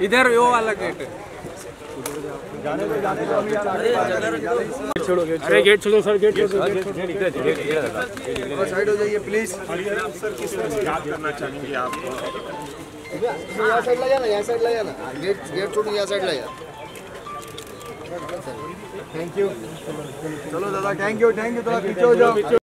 इधर वो वाला गेट अरे गेट छोड़ो सर गेट छोड़ो साइड हो जाइए प्लीज़ सर किस तरह याद करना चाहेंगे आप यहाँ साइड ले जाना यहाँ साइड ले जाना गेट गेट छोड़ो। यहाँ साइड ले जा थैंक यू चलो दादा थैंक यू थैंक यू थोड़ा पीछे हो जाओ